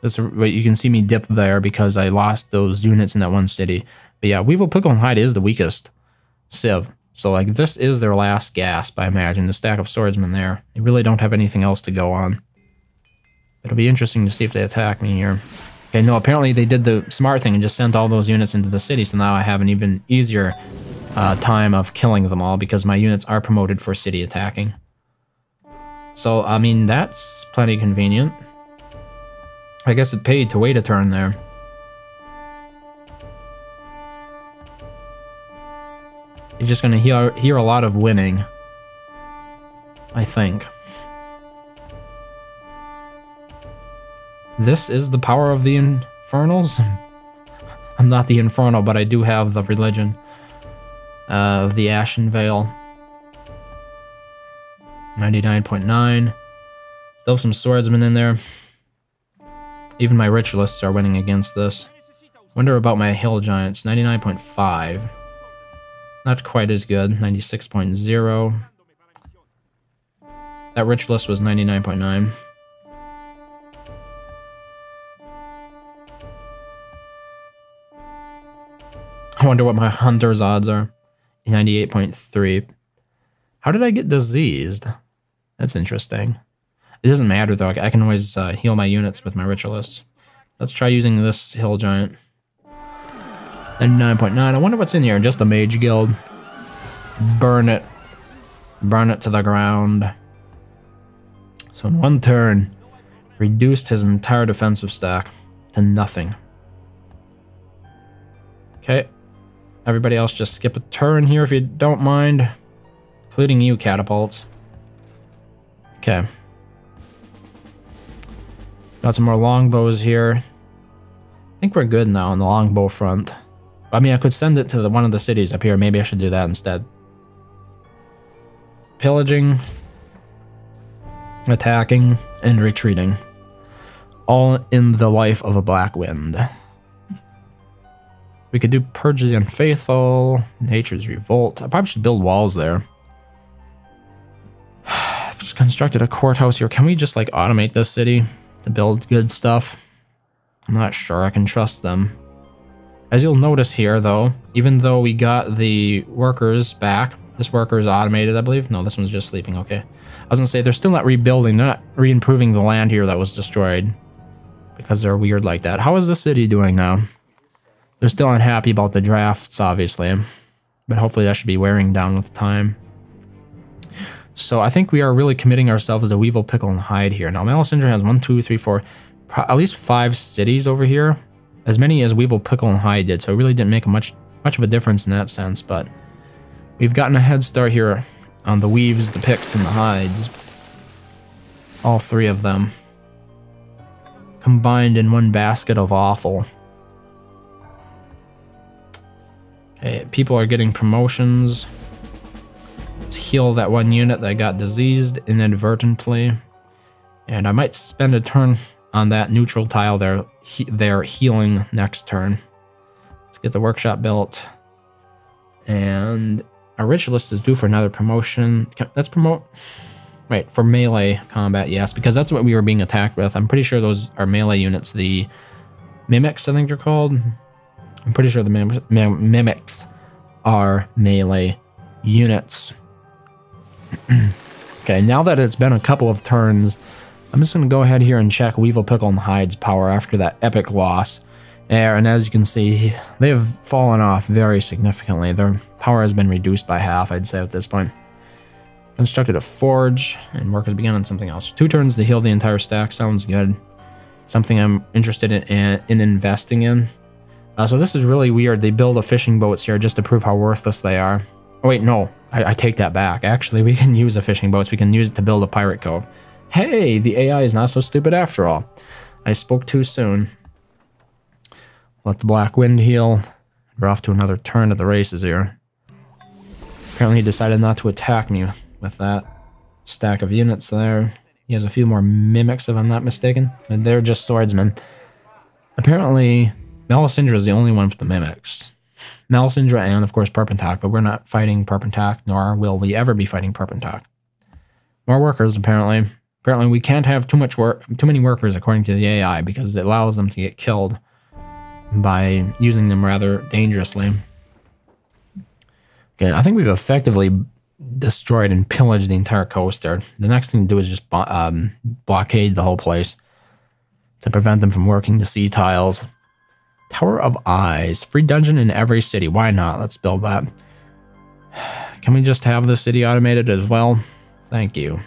This, you can see me dip there because I lost those units in that one city. But yeah, Weevil, Pickle, and Hyde is the weakest. Civ. So like this is their last gasp, I imagine, the stack of swordsmen there. They really don't have anything else to go on. It'll be interesting to see if they attack me here. Okay, no, apparently they did the smart thing and just sent all those units into the city, so now I have an even easier uh, time of killing them all because my units are promoted for city attacking. So, I mean, that's plenty convenient. I guess it paid to wait a turn there. You're just gonna hear, hear a lot of winning. I think. This is the power of the Infernals? *laughs* I'm not the Infernal, but I do have the religion of the Ashen Veil. 99.9. Still have some swordsmen in there. Even my ritualists are winning against this. Wonder about my hill giants. 99.5. Not quite as good, 96.0. That ritualist was 99.9. I wonder what my hunter's odds are. 98.3. How did I get diseased? That's interesting. It doesn't matter though. I can always uh, heal my units with my ritualists. Let's try using this hill giant. And 9.9. I wonder what's in here. Just a mage guild. Burn it. Burn it to the ground. So in one turn, reduced his entire defensive stack to nothing. Okay. Everybody else just skip a turn here if you don't mind. Including you, catapults. Okay. Got some more longbows here. I think we're good now on the longbow front. I mean, I could send it to the, one of the cities up here. Maybe I should do that instead. Pillaging, attacking, and retreating. All in the life of a Black Wind. We could do Purge the Unfaithful, Nature's Revolt. I probably should build walls there. *sighs* I've just constructed a courthouse here. Can we just like automate this city to build good stuff? I'm not sure I can trust them. As you'll notice here, though, even though we got the workers back, this worker is automated, I believe. No, this one's just sleeping, okay. I was gonna say, they're still not rebuilding, they're not re-improving the land here that was destroyed. Because they're weird like that. How is the city doing now? They're still unhappy about the drafts, obviously. But hopefully that should be wearing down with time. So I think we are really committing ourselves to Weevil, Pickle, and Hide here. Now, Melisandre has one, two, three, four, at least five cities over here as many as Weevil, Pickle, and Hide did, so it really didn't make much much of a difference in that sense, but we've gotten a head start here on the Weaves, the Picks, and the Hides. All three of them. Combined in one basket of awful. Okay, people are getting promotions. Let's heal that one unit that got diseased inadvertently. And I might spend a turn on that neutral tile there, he, they're healing next turn. Let's get the workshop built. And our ritualist is due for another promotion. Let's promote... Right, for melee combat, yes, because that's what we were being attacked with. I'm pretty sure those are melee units. The mimics, I think they're called. I'm pretty sure the mim mim mimics are melee units. *clears throat* okay, now that it's been a couple of turns, I'm just going to go ahead here and check Weevil, Pickle, and Hide's power after that epic loss. And as you can see, they have fallen off very significantly. Their power has been reduced by half, I'd say, at this point. Constructed a forge, and workers began on something else. Two turns to heal the entire stack. Sounds good. Something I'm interested in, in investing in. Uh, so this is really weird. They build a fishing boats here just to prove how worthless they are. Oh, wait, no. I, I take that back. Actually, we *laughs* can use the fishing boats. We can use it to build a pirate cove. Hey, the AI is not so stupid after all. I spoke too soon. Let the Black Wind heal. We're off to another turn of the races here. Apparently he decided not to attack me with that stack of units there. He has a few more mimics, if I'm not mistaken. They're just swordsmen. Apparently, Melisandre is the only one with the mimics. Melisandre and, of course, Perpentach, but we're not fighting Perpentach, nor will we ever be fighting Perpentach. More workers, apparently. Apparently, we can't have too much work, too many workers according to the AI because it allows them to get killed by using them rather dangerously. Okay, I think we've effectively destroyed and pillaged the entire coast there. The next thing to do is just um, blockade the whole place to prevent them from working the sea tiles. Tower of Eyes. Free dungeon in every city. Why not? Let's build that. *sighs* Can we just have the city automated as well? Thank you.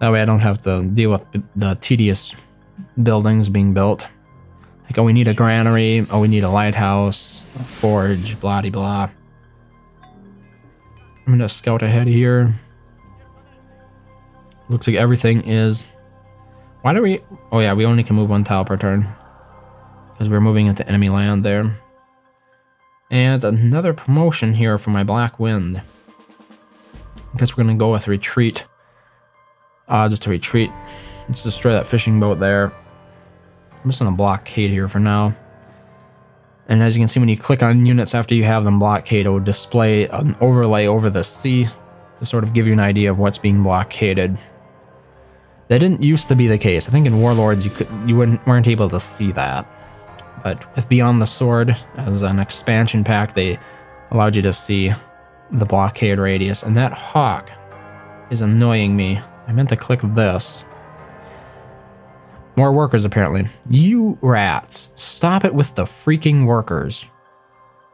That way I don't have to deal with the tedious buildings being built. Like, oh, we need a granary. Oh, we need a lighthouse, a forge, blah, blah, blah. I'm gonna scout ahead here. Looks like everything is... Why do we... Oh yeah, we only can move one tile per turn. Because we're moving into enemy land there. And another promotion here for my Black Wind. I guess we're gonna go with Retreat. Uh, just a retreat. Let's destroy that fishing boat there. I'm just gonna blockade here for now. And as you can see, when you click on units after you have them blockade, it will display an overlay over the sea to sort of give you an idea of what's being blockaded. That didn't used to be the case. I think in Warlords you could you wouldn't weren't able to see that. But with Beyond the Sword as an expansion pack, they allowed you to see the blockade radius. And that hawk is annoying me. I meant to click this. more workers apparently. You rats, stop it with the freaking workers.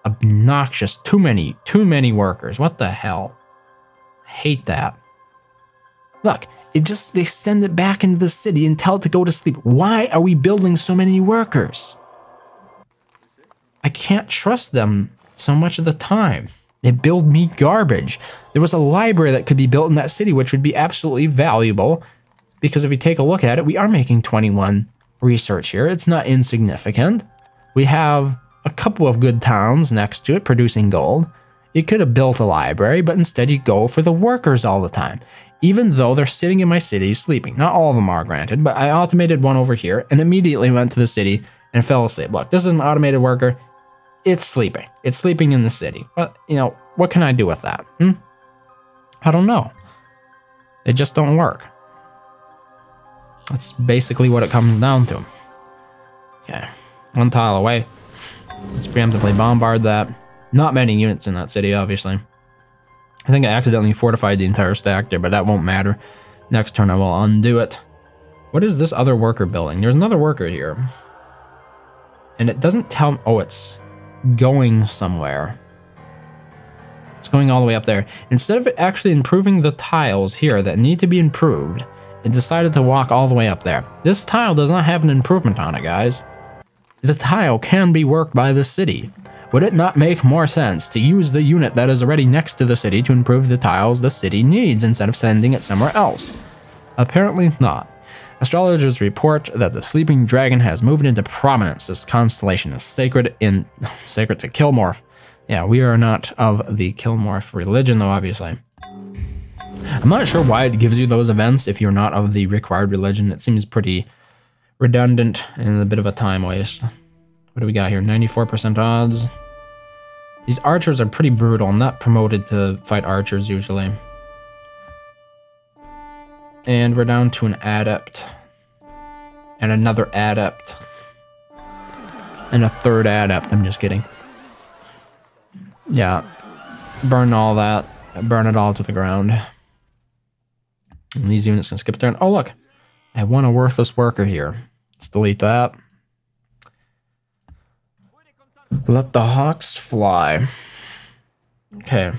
Obnoxious. Too many, too many workers. What the hell? hate that. Look, it just they send it back into the city and tell it to go to sleep. Why are we building so many workers? I can't trust them so much of the time. They build me garbage. There was a library that could be built in that city, which would be absolutely valuable. Because if we take a look at it, we are making 21 research here. It's not insignificant. We have a couple of good towns next to it producing gold. You could have built a library, but instead you go for the workers all the time. Even though they're sitting in my city sleeping. Not all of them are, granted, but I automated one over here and immediately went to the city and fell asleep. Look, this is an automated worker. It's sleeping. It's sleeping in the city. But, you know, what can I do with that? Hmm? I don't know. They just don't work. That's basically what it comes down to. Okay, one tile away. Let's preemptively bombard that. Not many units in that city, obviously. I think I accidentally fortified the entire stack there, but that won't matter. Next turn I will undo it. What is this other worker building? There's another worker here. And it doesn't tell me... Oh, it's going somewhere. It's going all the way up there. Instead of actually improving the tiles here that need to be improved, it decided to walk all the way up there. This tile does not have an improvement on it, guys. The tile can be worked by the city. Would it not make more sense to use the unit that is already next to the city to improve the tiles the city needs instead of sending it somewhere else? Apparently not. Astrologers report that the sleeping dragon has moved into prominence. This constellation is sacred in *laughs* sacred to Kilmorph. Yeah, we are not of the Kilmorph religion though, obviously. I'm not sure why it gives you those events if you're not of the required religion. It seems pretty redundant and a bit of a time waste. What do we got here? 94% odds. These archers are pretty brutal. I'm not promoted to fight archers usually. And we're down to an adept. And another adept. And a third adept. I'm just kidding. Yeah. Burn all that. Burn it all to the ground. And these units can skip turn. Oh, look. I one a worthless worker here. Let's delete that. Let the hawks fly. Okay.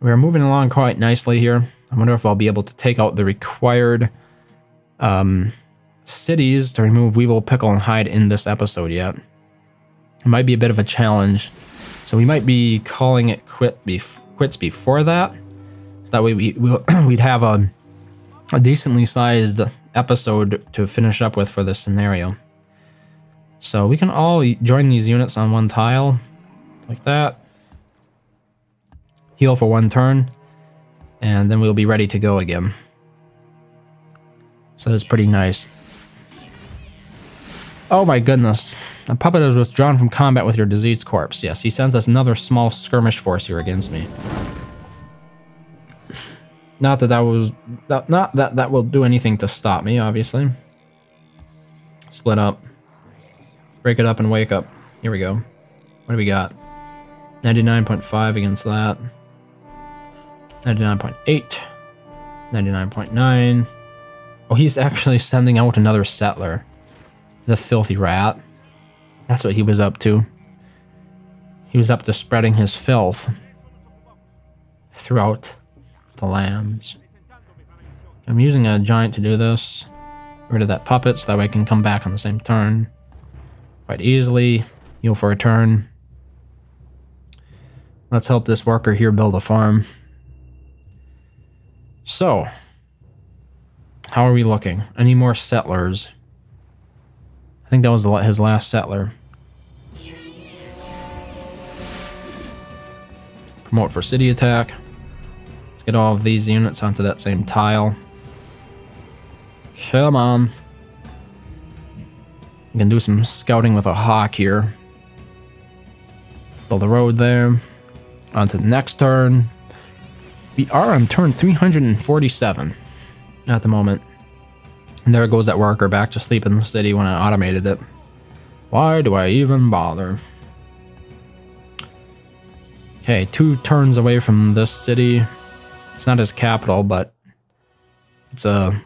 We're moving along quite nicely here. I wonder if I'll be able to take out the required um, cities to remove Weevil, Pickle, and Hide in this episode yet. It might be a bit of a challenge. So we might be calling it quit bef quits before that. So that way we, we'll *clears throat* we'd have a, a decently sized episode to finish up with for this scenario. So we can all join these units on one tile, like that. Heal for one turn, and then we'll be ready to go again. So that's pretty nice. Oh my goodness. A puppet is withdrawn from combat with your diseased corpse. Yes, he sent us another small skirmish force here against me. Not that that was... Not that that will do anything to stop me, obviously. Split up. Break it up and wake up. Here we go. What do we got? 99.5 against that. 99.8. 99.9. Oh, he's actually sending out another settler. The filthy rat. That's what he was up to. He was up to spreading his filth throughout the lands. I'm using a giant to do this. Rid of that puppet so that way I can come back on the same turn quite easily. Heal for a turn. Let's help this worker here build a farm. So, how are we looking? Any more settlers? I think that was his last settler. Promote for city attack. Let's get all of these units onto that same tile. Come on. We can do some scouting with a hawk here. Build a road there. On to the next turn. We are on turn 347 at the moment. And there goes that worker back to sleep in the city when I automated it. Why do I even bother? Okay, two turns away from this city. It's not his capital, but it's a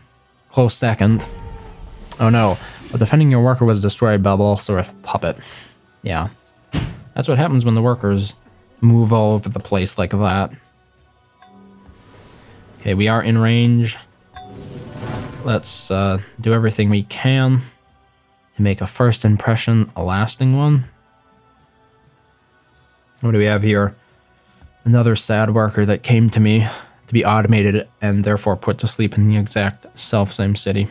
close second. Oh no, but defending your worker was destroyed by Balsareth Puppet. Yeah. That's what happens when the workers move all over the place like that. Okay, we are in range. Let's uh, do everything we can to make a first impression a lasting one. What do we have here? Another sad worker that came to me to be automated and therefore put to sleep in the exact self-same city.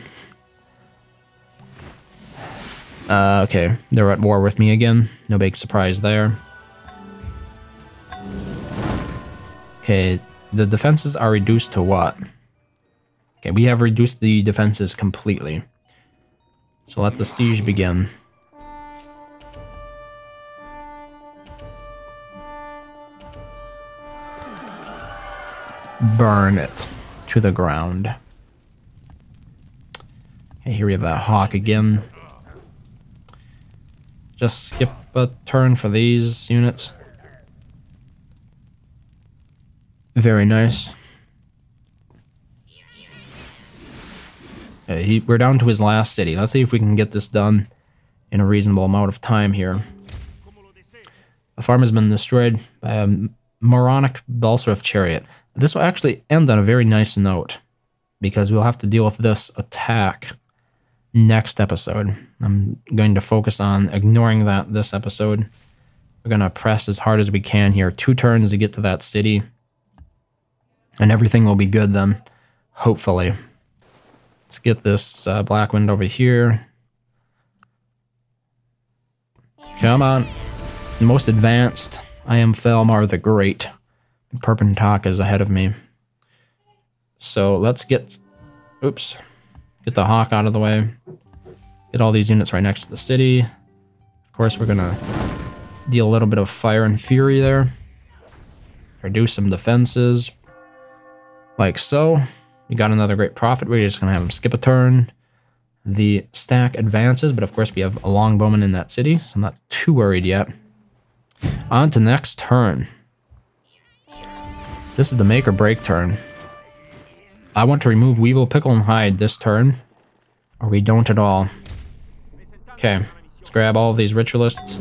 Uh, okay, they're at war with me again. No big surprise there. Okay, the defenses are reduced to what? Okay, we have reduced the defenses completely. So let the siege begin. Burn it to the ground. Okay, here we have that hawk again. Just skip a turn for these units. Very nice. Okay, he, we're down to his last city. Let's see if we can get this done in a reasonable amount of time here. The farm has been destroyed by a moronic Balsareth chariot. This will actually end on a very nice note because we'll have to deal with this attack next episode. I'm going to focus on ignoring that this episode. We're going to press as hard as we can here. Two turns to get to that city. And everything will be good then, hopefully. Let's get this uh, black wind over here. Come on. The Most advanced. I am Falamar the Great. Perpentach is ahead of me. So let's get... Oops. Get the Hawk out of the way. Get all these units right next to the city. Of course, we're going to deal a little bit of fire and fury there. Reduce some defenses. Like so. We got another great prophet. We're just going to have him skip a turn. The stack advances, but of course we have a longbowman in that city, so I'm not too worried yet. On to next turn. This is the make or break turn. I want to remove Weevil, Pickle, and Hide this turn, or we don't at all. Okay, let's grab all these ritualists.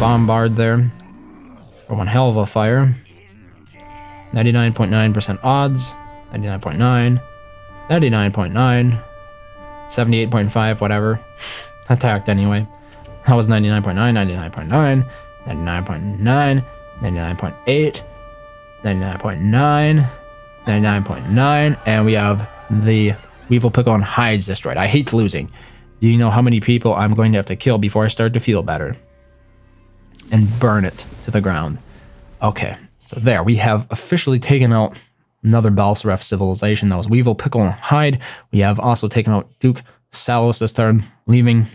Bombard there. For one hell of a fire. 99.9% odds. 99.9. 99.9. 78.5, whatever. *laughs* Attacked anyway. That was 99.9, 99.9, 99.9, 99.8, 99.9, 99.9, and we have the Weevil Pickle and Hides destroyed. I hate losing. Do you know how many people I'm going to have to kill before I start to feel better? And burn it to the ground. Okay, so there, we have officially taken out another Balsareth civilization. That was Weevil, Pickle, and Hide. We have also taken out Duke Sallos this turn, leaving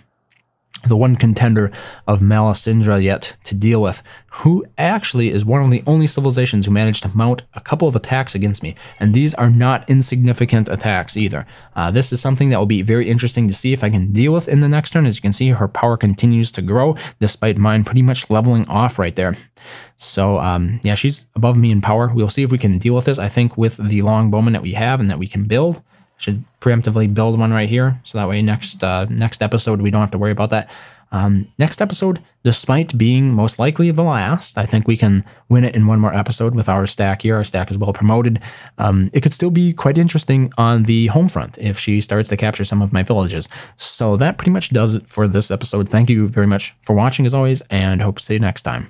the one contender of Melisandre yet to deal with, who actually is one of the only civilizations who managed to mount a couple of attacks against me, and these are not insignificant attacks either. Uh, this is something that will be very interesting to see if I can deal with in the next turn. As you can see, her power continues to grow, despite mine pretty much leveling off right there. So, um, yeah, she's above me in power. We'll see if we can deal with this. I think with the long bowman that we have and that we can build, should preemptively build one right here. So that way next uh, next episode, we don't have to worry about that. Um, next episode, despite being most likely the last, I think we can win it in one more episode with our stack here. Our stack is well promoted. Um, it could still be quite interesting on the home front if she starts to capture some of my villages. So that pretty much does it for this episode. Thank you very much for watching as always, and hope to see you next time.